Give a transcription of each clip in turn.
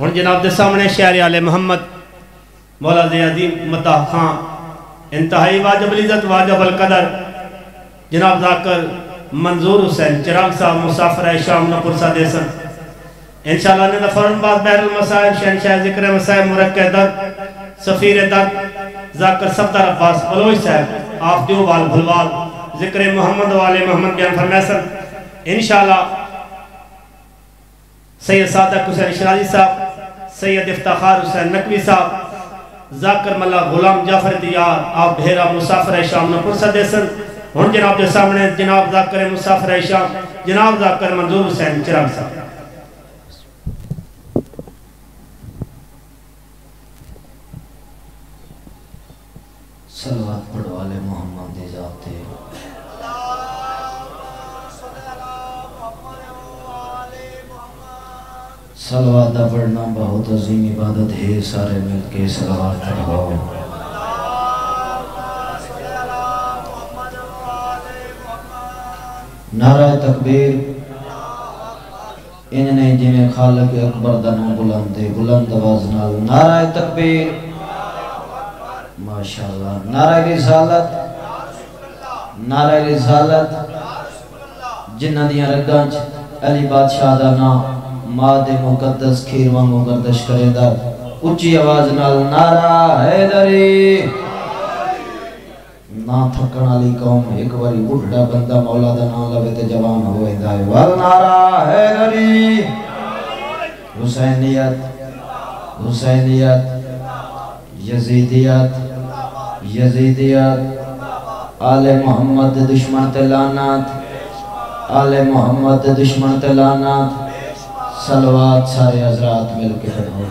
हूँ जनाब के सामने शहर आले मोहम्मद मौला दे अजीम मता खां, इंतहाई वाजब इज़्ज़त, वाजब अल कदर। जनाब जाकर मंजूर हुसैन, चिराग साहब, मुसाफर शाम नपुर देसन इंशाल्लाह ने फरन बाद बैरुल मसाइब शहनशाह ज़िक्र मसाइब मुरक्के दर, सफीर दर, जाकर सफ्तार अब्बास बलोच साहब, आप दियो वाल भुलवाल, ज़िक्र मोहम्मद वाले मोहम्मद बयान फरमैसन इंशाल्लाह सैयद सादक हुसैन शराजी साहब सैयद इफ्तार हुसैन नकवी साहब, जाकर मल्ला गुलाम जाफ़र दियार, आप भेरा मुसाफर शाम नपुर सदेसन हूँ जनाब के सामने, जनाब जाकर मुसाफर शाम। जनाब जाकर मंजूर हुसैन चिराग साहब। सलवात। सलवात पढ़ना बहुत अजीम इबादत है, सारे मिलके सलवात पढ़ाओ नारा तकबीर, इन्हें जिन्हें खालक अकबर का नाम बुलंद है, बुलंद आवाज़ नाल नारा तकबीर। माशाल्लाह, नारा रिसालत नारा रिसालत। जिन्हां रगां अली बादशाह दा नाम माँ दे मुकद्दस, खीर वांगू गर्दिश करेंदा उच्ची आवाज़ नाल नारा हैदरी ना थकण वाली कौम, एक बारी बुढ़ा बंदा मौला दा नाम लवे ते जवान हो वेंदा है। वल नारा हैदरी हुसैनियत हुसैनियत, यजीदियत यजीदियत। आले मोहम्मद दुश्मन ते लानत, आले मोहम्मद दुश्मन ते लानत। सलवात सारे हजरात मिलके पढ़ो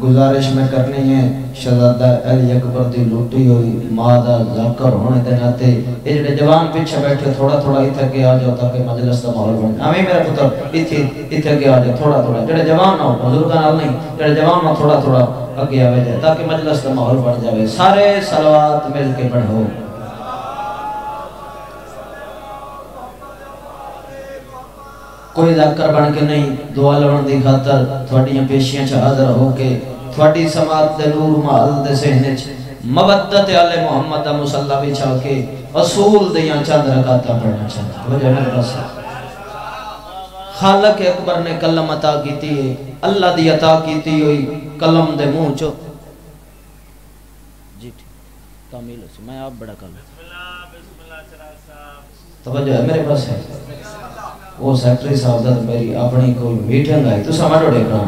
गुजारिश में करनी है शहजादा अली अकबर दी लूटी हुई माँ दा जाकर होने दे नाते। ये जेडे जवान पीछे बैठे थोड़ा थोड़ा इथे के आ जाओ ताकि मजलिस दा माहौल बने। आवे मेरा पुत्र इथे इथे के आ जाओ थोड़ा थोड़ा जेडे जवान ना बुजुर्गां नहीं। जेडे जवान ना थोड़ा थोड़ा अगे आवे जाए ताकि मजलिस दा माहौल बन जावे। सारे सलवात मिल के पढ़ो कोई जाकर बन के नहीं दुआ लवन दी खातर थोड़ियाँ पेशियाँ च हाजिर होके थोड़ी समात दे नूर महल दे सहने च मवद्दत आले मोहम्मद दा मुसल्ला बिछा के असूल दियाँ चंद रकाता पढ़ना चाहता वजह खालक अकबर ने कलम अता है अल्लाह दी अता कीती हुई कलम दे मुँह चो। जी मैं आप बड़ा तवज्जो है मेरे पास है वो सेक्रेटरी साहब दा मेरी अपनी कोई मीटिंग आई तुसा माड़ो देखना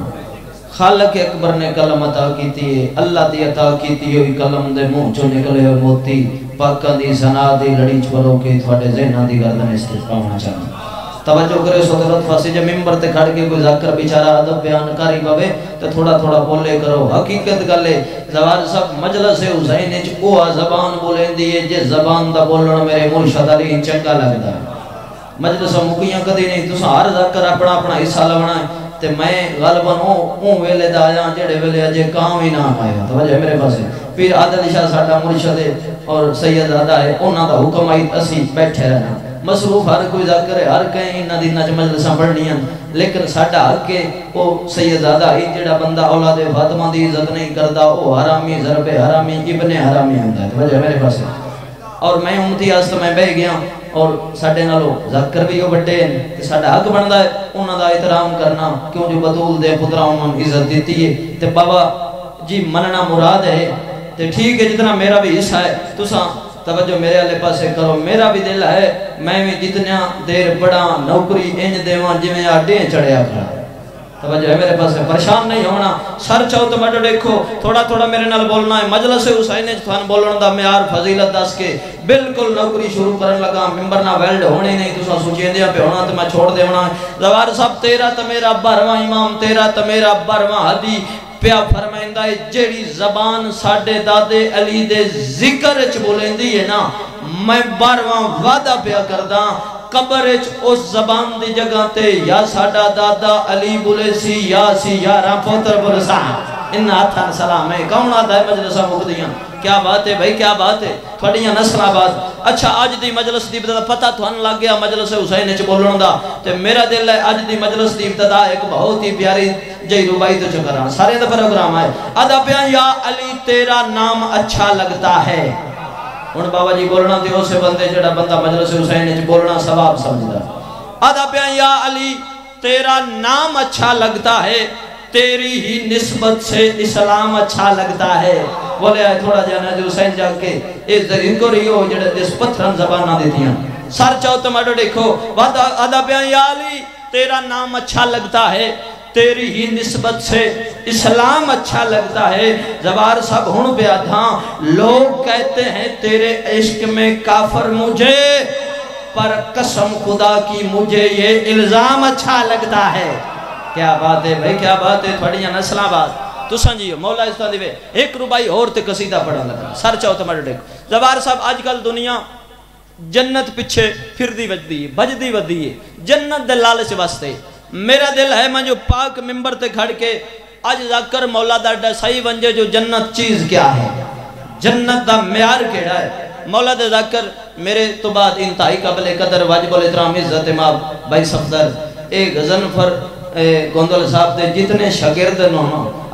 खालक अकबर ने कलम अता है, अल्लाह दी अता कीती हुई कलम दे मुँह चो निकले हुए मोती, पाकां दी सना दी लड़ी परो के थोड़े जहना दी गर्दन इस पावना चाहता तवज्जो करे सदरत फासी जब मिंबर ते खड़ के कोई जाकर बेचारा अदब बयान करी पवे तो थोड़ा थोड़ा बोले करो। हकीकत गल है जवार सब मजलिस हुसैन च ओ जबान बोलेंदी है जे जबान दा बोलण मेरे मुर्शद अली चंगा लगदा है। मजलिस मुकियाँ कदी नहीं, तुसा हर जाकर अपना अपना हिस्सा लवना है। ते मैं गलबन ओ ओ वेले आया जेड़े वेले अजे काम ही ना आया तवज्जो मेरे पास। फिर आदिल शाह साडा मुर्शद है और सैयद अदा है दा हुक्म आई, असी बैठे रहना। मसरूफ हर कोई जाकर हर कहीं इन्हां दी नच मजलिसां पढ़नियाँ लेकिन साडा हक है ओ सैयदजादा ही जेड़ा बंदा औलाद फातिमा दी इज़्ज़त नहीं करदा ओ हरामी, ज़रबे हरामी, इब्ने हरामी हुंदा है। वजह मेरे पास। और मैं उम्मती वास्ते मैं बह गया और साढ़े नालों जाकर भी वह बड़े तो साढ़ा हक बनता है उन्होंने एहतराम करना क्यों जो बतूल दे पुत्रा उन्होंने इज़्ज़त दी है तो बाबा जी मनना मुराद है तो ठीक है जितना मेरा भी हिस्सा है तुसा तवज्जो मेरे आले पासे करो मेरा भी दिल है मैं भी जितना देर पढ़ा नौकरी इंज देव जिमें आडे चढ़िया खड़ा तवज्जो है मेरे पास, परेशान नहीं होना। सर चौ तो मत देखो थोड़ा थोड़ा मेरे नाल बोलना है। मजलस हुसैन च थान बोलण दा म्यार फजीलत दस के बिल्कुल नौकरी शुरू करन लगा। मेंबर ना वेल्ड होने नहीं, तुसा सोचेंदे पे होना तो मैं छोड़ देवना जवार साहब, तेरा तो मेरा 12वां इमाम, तेरा तो मेरा 12वां हदी। पिया फरमाइंदा है जेड़ी जबान साडे दादे अली दे ज़िक्र च बोलेंदी है ना, मैं 12वां वादा पिया करदा। कबर उस जबान की जगह ते या साडा दादा अली सी, या सी यारा इन हाथन सलाम है। कौन है मुकदियाँ? क्या बात है भाई, क्या बात है? थोड़िया बात अच्छा पता लग गया हुसैन च मेरा दिल है एक बहुत ही प्यारी जी रुबाई तो चुका सारे प्रोग्राम है। या अली, तेरा नाम अच्छा लगता है। हूँ बाबा जी बोलना तो उस बंदे जो बंदा मजलस हुसैन बोलना सवाब समझता अदा प्या या अली, तेरा नाम अच्छा लगता है, तेरी ही निस्बत से इस्लाम अच्छा लगता है। बोले थोड़ा जाना जो हुसैन जाके इस इनको रियो जेड़े इस पत्थर जबाना देतियाँ सर चाहो तो देखो, वादा अदा प्या या अली, तेरा नाम अच्छा लगता है तेरी ही निस्बत से इस्लाम अच्छा लगता है। जवार सब हूँ पे था। लोग कहते हैं, तेरे इश्क में काफर मुझे, पर कसम खुदा की मुझे ये इल्ज़ाम अच्छा लगता है। क्या बात है भाई, क्या बात है, थोड़िया नस्ल बात। मौला इस दिवे एक रुबाई और ते कसीदा लगा। सर चाहो तो देखो जवार साहब दुनिया जन्नत पिछे फिर दी बजदी बजदी है। जन्नत दे लालच वास्ते। मेरा दिल है मैं जो पाक मिंबर ते खड़ के अज जाकर मौला दा सही वंजे जो जन्नत चीज़ क्या है? जन्नत का म्यार केड़ा है? मौला दे जाकर मेरे तो बाद इंतहाई कबल कदर वाजबुल इतराम इज़्ज़त माब भाई सफदर, ए गजनफर गोंदल साहब दे जितने शागिर्द नो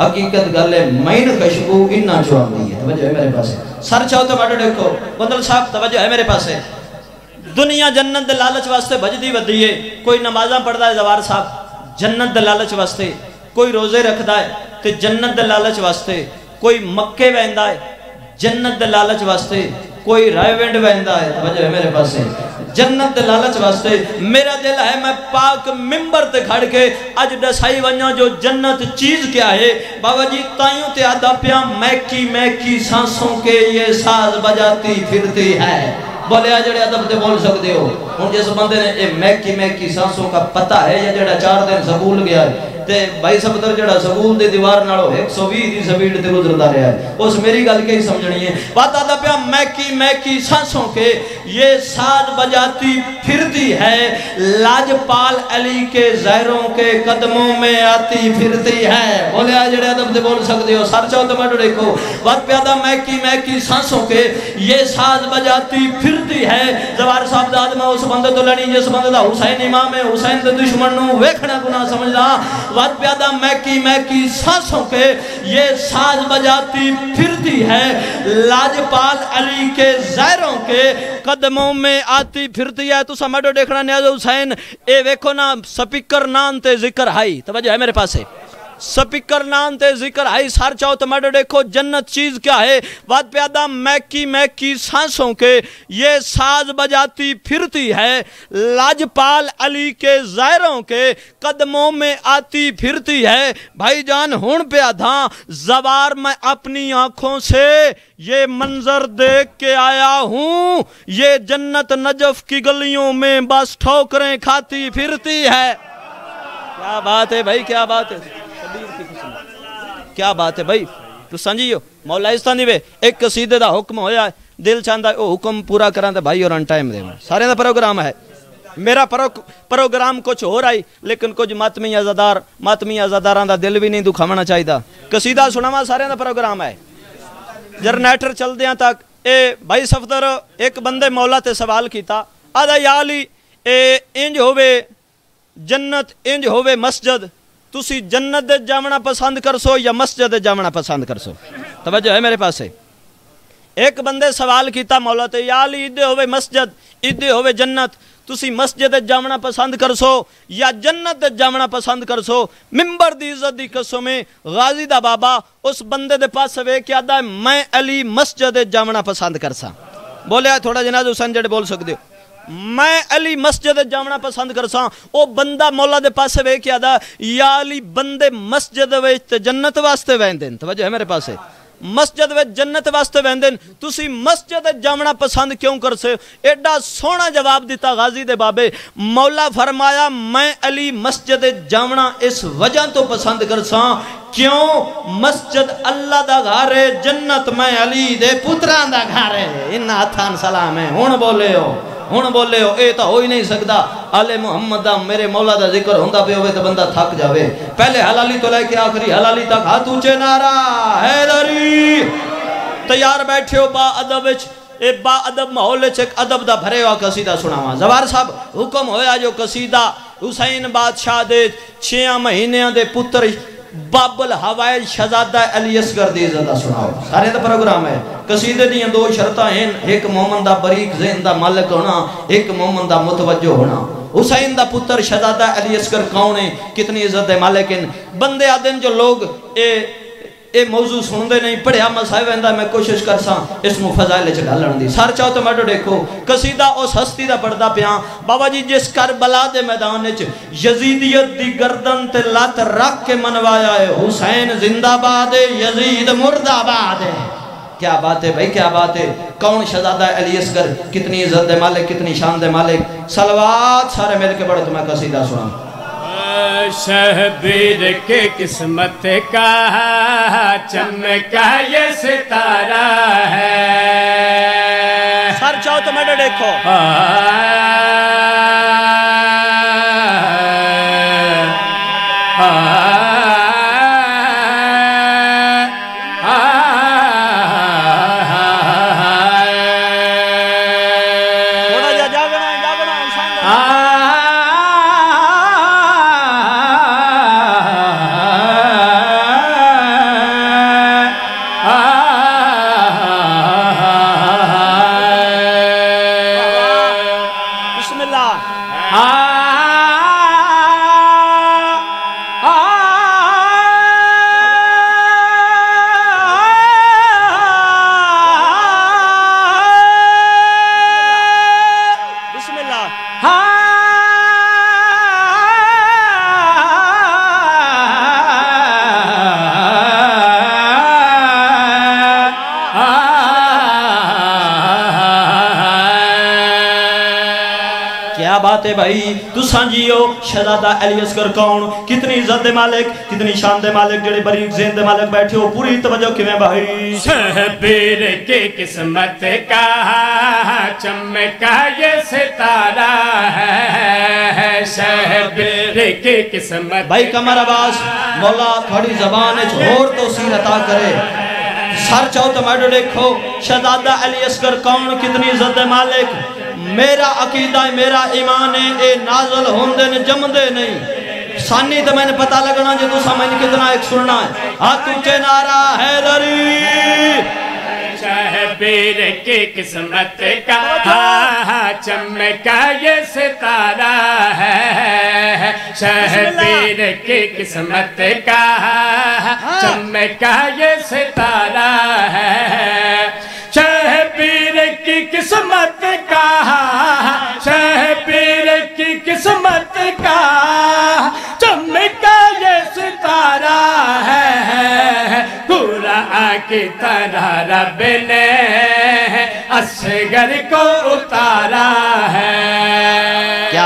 हकीकत गल है, मैन खुशबू इन्ना आती है। तवज्जो है मेरे पास। सर चाहो तो बैठो देखो। गोंदल साहब, तवज्जो है मेरे पास। दुनिया जन्नत लालच वास्ते भजदी वधी है। कोई नमाजा पढ़ता है जवार साहब, जन्नत लालच वास्ते। कोई रोज़े रखता है तो जन्नत लालच वास्ते। कोई मक्के बहता है, जन्नत लालच वास्ते। कोई रायविंड बहता है वजह मेरे पास। जन्नत लालच वास्ते, मेरा दिल है, मैं पाक मिंबर ते खड़ के अज दसाई वना जो जन्नत चीज़ क्या है। बाबा जी ताइयों ते आदा प्या, मैकी मैकी सांसों के ये साज बजाती फिरती है। बोलिया जड़े अदब से बोल सकते हो। हूँ जिस बंदे ने ये मैकी मैकी सांसों का पता है, या जड़ा चार दिन स्कूल गया है, ते भाई सफदर जड़ा स्कूल दी दीवार नालों 120 दी स्पीड ते गुजरदा रहा है। उस मेरी गल के ही समझनी है? बात आता पिया मैकी मैकी सांसों के ये साज बजाती फिरती है। लाजपाल अली के जहरों के कदमों में आती फिरती है। बोले जड़े अदब से बोल सकते हो? सर चाहो तो मैं देखो। बात प्यादा मैकी मैकी सांसों के ये साज बजाती फिरती है। जवार साहब दाद में उस बंदे तो लड़ी, जिस बंदे का हुसैन इमाम है, हुसैन के दुश्मन वेखना गुना समझदा। वत प्यादा मैकी मैकी सांसों के ये साज बजाती फिरती है। लाजपाल अली के जहरों के कदमों में आती फिरती है तो समझो देखना न्याज हुसैन। ए वेखो ना, स्पीकर नाम ते ज़िक्र हाई तो है मेरे पास। है स्पीकर नाम ते ज़िक्र है सर चाहो तो मैडो देखो, जन्नत चीज़ क्या है? बात प्यादा मैकी मैकी सांसों के, ये साज बजाती फिरती है। लाजपाल अली के जायरों के कदमों में आती फिरती है। भाईजान हूँ पे आधा, जवार मैं अपनी आँखों से, ये मंजर देख के आया हूँ। ये जन्नत नजफ की गलियों में बस ठोकरें खाती फिरती है। क्या बात है भाई, क्या बात है। क्या बात है भाई? तू समझियो, मौला इस तरह वे, एक कसीदे का हुक्म होया दिल चाहता है हुक्म पूरा करा तो भाई और टाइम दे सारे का प्रोग्राम है। मेरा प्रो प्रोग्राम कुछ हो रहा है लेकिन कुछ मातमी आजादार मातमी आजादार का दिल भी नहीं दुखावना चाहिए कसीदा सुनावा सारे का प्रोग्राम है। जनरेटर चलद तक, ए भाई सफदर, एक बंदे मौला ते सवाल किया आदा याली, ए इंज होवे जन्नत, इंज तुसी जन्नत जावना पसंद कर सो या मस्जिद जावना पसंद कर सो तवज्जो है मेरे पास। एक बंदे सवाल किया मौला तो याल ईदे होवे मस्जिद ईदे होवे जन्नत। तुसी मस्जिद जावना पसंद कर सो या जन्नत जावना पसंद कर सो मिंबर दी इज़्ज़त दी कसम गाजी दा बाबा उस बंदे दे पास वे क्या दा मैं अली मस्जिद जावना पसंद कर सा बोलिया मैं अली मस्जिद जाना पसंद कर सा बंदा मौला दे पास वे क्या दा या अली बंदे मस्जिद जन्नत वास्ते वहदे तवज्जो है मेरे पास। मस्जिद वे जन्नत वास्ते वहदे तुसी मस्जिद जाना पसंद क्यों कर से एडा सोहना जवाब दिता गाजी दे बाबे। मौला फरमाया, मैं अली मस्जिद जाना इस वजह तो पसंद कर सा क्यों? मस्जिद अल्लाह का घर है, जन्नत मैं अली दे पुत्रा का घर है। इन्ना हथान सलाम है। हूँ बोले हो हूँ बोले हो ये तो हो ही नहीं सकता आले मुहम्मद का मेरे मौला का ज़िक्र होंगे पे हो तो बंदा थक जाए पहले हलाली तो लैके आखिरी हलाली तक, हाथ ऊँचे नारा, हैदरी तैयार बैठे हो बा अदब ए बा अदब माहौल एक अदब दा भरे हुआ कसीदा सुनावा जवार साहब, हुक्म होया जो कसीदा। हुसैन बादशाह दे छे महीने दे पुत्र बाबल हवाए शहजादा अली असगर दे इज़्ज़त सुनाओ। सारे तो प्रोग्राम है। कसीदे दी दो शर्तां हैं। एक मोमन दा बरीक ज़हन दा मालिक होना, एक मोमन का मुतवजो होना। हुसैन का पुत्र शहजादा असगर कौन है? कितनी इज़्ज़त है मालिक बंदे आदन जो लोग, ए ये मौजू सुनते नहीं पढ़िया मसाए वह मैं कोशिश कर सा इसमें फजाइल च ढालन दी सर चाहो तो मैं देखो कसीदा उस हस्ती का पढ़ता पिया बाबा जी जिस कर बला के मैदान यजीदियत की गर्दन ते लत रख के मनवाया है हुसैन जिंदाबाद यजीद मुर्दाबाद है क्या बात है भाई क्या बात है कौन शहजादा अली असगर कितनी इज़्ज़त दे मालिक कितनी शान दे मालिक सलवात सारे मिलके पढ़ो तो मैं कसीदा सुना शहबीर के किस्मत का चमका ये सितारा है। सर चाहो तो मैं देखो। आ, बात है भाई? तू जियो शहजादा अली असगर कौन? कितनी इज़्ज़त दे मालिक कितनी शान दे मालिक जेड़े बरीक ज़हन दे मालिक बैठे हो पूरी तवज्जो किवें भाई? शहबीर के किस्मत का चमका ये सितारा है। शहबीर के किस्मत भाई कमर आवाज़ मौला थोड़ी जबान और तो सीरता करे। सर चाहो तो मैं देखो शहजादा अली असगर कौन? कितनी इज़्ज़त दे मालिक। मेरा अकीदा है मेरा ईमान है ये नाजल होंदे ने जमदे नहीं। सानी तो मैंने पता लगना जो तुसा मैंने कितना एक सुनना है। हाथ ऊँचे नारा हैदरी शहबीर की किस्मत का चमका ये सितारा है। शहबीर की किस्मत का चमका ये सितारा है। शहबीर की किस्मत का किस्मत का, चमका ये सितारा है पूरा की तरह रब ने असगर को उतारा है।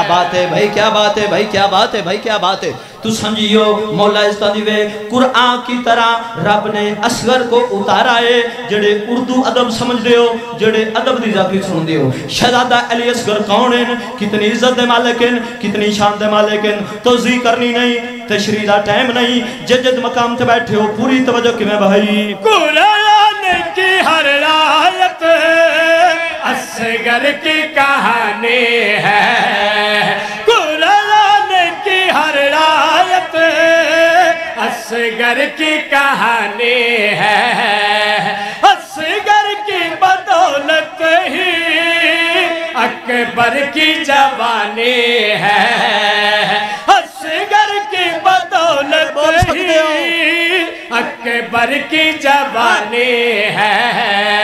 बात है, भाई क्या बात है, भाई क्या बात है, भाई क्या बात है। तू समझियो, मौला इस्तादिवे कुरान की तरह रब ने असगर को उतारा है, जड़े उर्दू अदब समझ हो, जड़े अदब दी जाफी सुन हो। शहजादा अली असगर कौन है? कितनी इज़्ज़त दे मालिक हैं, कितनी शान दे मालिक हैं। तोजी करनी नहीं तशरी दा टाइम नहीं जजद मकाम ते बैठे हो, पूरी तवज्जो किवें भाई? की हर रायत, असगर की कहानी है। असगर की कहानी है। असगर की बदौलत ही अकबर की जवानी है। असगर की बदौलत ही। अकबर की जवानी है।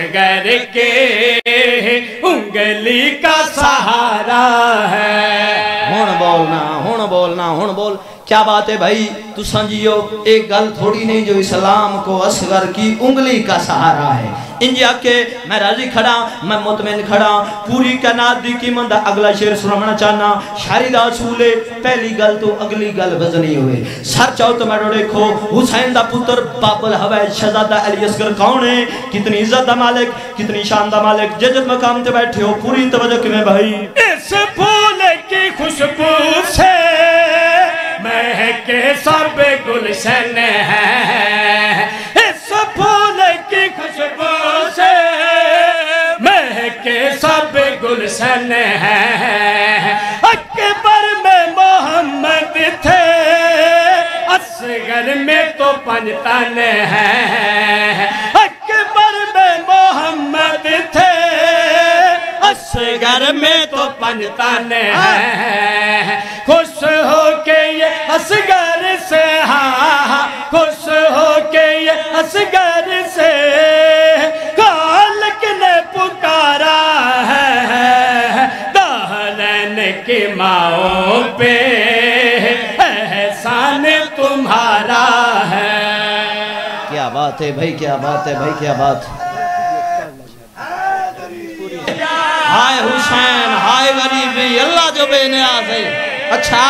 असगर के उंगली का सहारा है। हूँ बोलना हूँ बोलना हूँ बोल। क्या बात है भाई? तू समझियो, एक गल थोड़ी नहीं जो इस्लाम को असगर की उंगली का सहारा है। इंजिया के मैं राज़ी खड़ा, मैं मुतमिन खड़ा। पूरी कायनात दी कीमत अगला शेर सुनाना चाहना। शायरी दा असूल पहली गल तो अगली गल वजनी हुए। सर चाहो तो मैं देखो, हुसैन दा पुत्र बाबुल हवै शहजादा अली असगर कौन है? कितनी इज़्ज़त दा मालिक, कितनी शान दा मालिक। जजत मकाम ते बैठे हो, पूरी तवज्जो किवें भाई? इस फूल की खुशबू से महके सब गुलशन है। इस फूल की खुशबू से महके सब गुलशन है। अकबर में मोहम्मद थे असगर में तो पंजतन है। अकबर में मोहम्मद थे असगर में तो पंजतन है। खुश हो के ये असगर माओ पे एहसान तुम्हारा है। क्या बात है भाई क्या बात है भाई क्या बात। हाय हुसैन हाय गरीबी अल्लाह जो बेनियाज है। अच्छा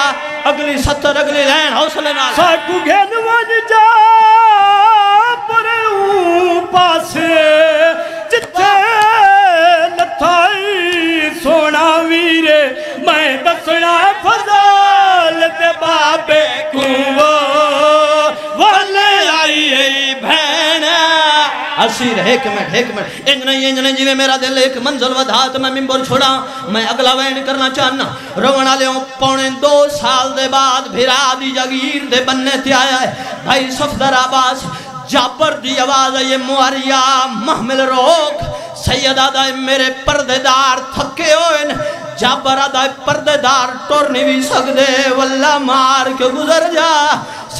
अगली सत्तर अगली लाइन हौसले नाल। साकू घेन जा। असीर एक मिनट एक मिनट। इंज नहीं इंज नहीं जिਵੇਂ मेरा दिल एक मंजिल वधा तो मैं मिंबर छोड़ा। मैं अगला वैन करना चाहना रोवन वाले पौने दो साल दे बाद भिरा दी जगीर दे बनने ते आया है। भाई सफदर आबास, जाबर दी आवाज़ ये मुआरिया महमिल रोक सैयद आदा मेरे पर्देदार थके होए जाबर आदा पर्देदार टुर नहीं भी सकदे, वल्ला मार के गुजर जा?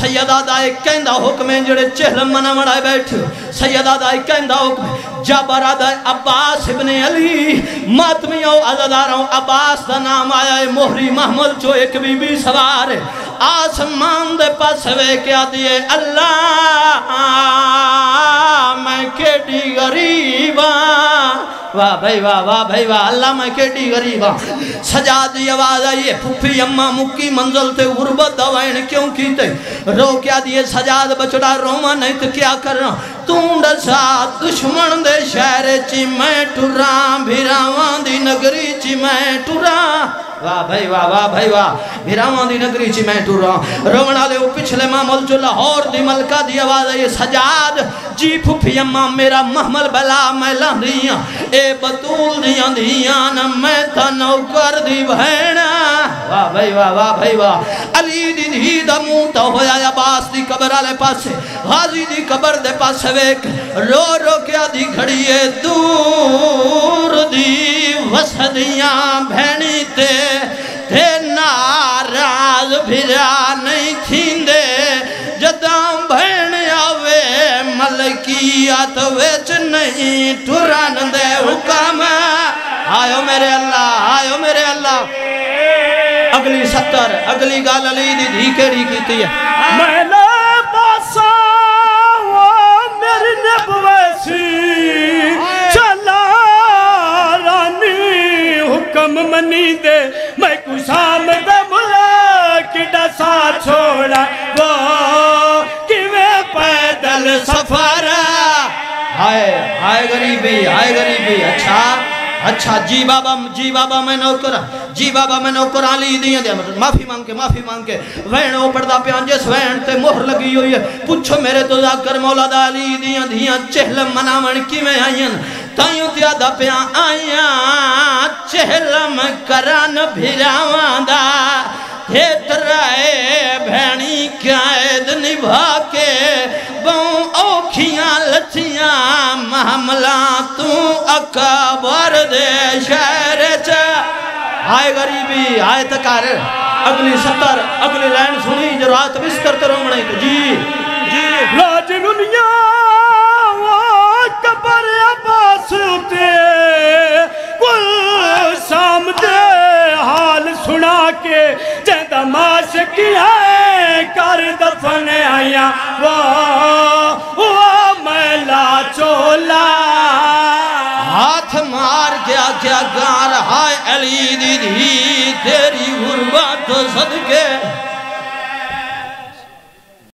सैयदा दा एक कहंदा हुक्म है, जेड़े चेहल मना मड़ाए बैठे सैयदा दा कहंदा हुक्म जाबरा दा अब्बास इब्ने अली। मातमियों अज़ादारों, अब्बास दा नाम आया है, मोहरी महमल जो एक बीबी सवार है। आसमान दे पास वे क्या दिए? अल्लाह, मैं केडी गरीबा वाह भाई, वाह वाह भाई, वाह, अल्लाह, मैं केडी गरीबा सजा दी आवाज़ आई है फुफी अम्मा मुक्की मंजिल ते गुरबत दवाइन क्यों कीते? रो क्या दिए? सजाद बचड़ा रोवा नहीं तो क्या करना? तू दसा दुश्मन दे शहर च मैं टुरा, भिरावां दी नगरी च मैं टुरा। वाह भाई वाह वाह भाई वाह। भिरावां दी नगरी च मैं टुरा रोवण वाले पिछले मामल जो लाहौर दी मलका दी आवाज़ आई, सजाद, जी फुफी अम्मा, मेरा महमल बला, मैं लांदियाँ ए बतूल दियाँ दियाँ न, मैं ता नौकर दी भैणा वाह भाई वाह वाह भाई वाह। अली दी धी दा मुँह तो होया अब्बास दी कब्र वाले पासे, गाजी दी कब्र दे पासे वेख, रो रो के आधी खड़ी है दूर दी वसदियाँ भैणी ते। मलकियत विच नहीं टुरन दे हुक्म। आयो मेरे अल्लाह आयो मेरे अल्लाह। अगली सत्तर अगली गल अली दी धी केड़ी कीती है? मैंने पासा वो मेरी नबवैसी चला रानी हुक्म मनी दे। मैं कुशाम दे मुला किडा सा छोड़ा। वो किवें पैदल सफ़र हाय हाय गरीबी हाय गरीबी। अच्छा अच्छा जी बाबा जी बाबा, मैं नौकर जी बाबा, मैं नौकर आली दियाँ दे माफ़ी मांग के माफ़ी मांग। के वैन ओ पड़दा पिया, जिस वैन ते मोहर लगी हुई है पूछो मेरे तो जाकर मौला दा अली दियाँ दियाँ चहल मनावण किवें आईन ताइयों ते आदा पिया आया चहलम करन भिरावां दा हे तराए भैणी कैद निभा के बहु औखियाँ लथियाँ मामला तू अकबर दे शहर च। आए गरीबी आए तकार, अगली सत्तर, अगली लाइन सुनी, जो रात बिस्तर ते रोमणे तो जी। जी। राज दुनिया कबर अब्बास उते कुल दे हाल सुना के जदा माश किया कर दफन आया। वो वो मैला चोला। हाथ मार गया क्या गार हाय अली दीदी। तेरी गुरबत सदके।